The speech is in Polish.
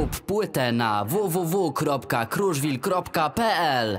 Kup płytę na www.kruszwil.pl